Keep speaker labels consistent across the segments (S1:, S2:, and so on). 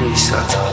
S1: Nisata.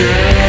S1: Yeah.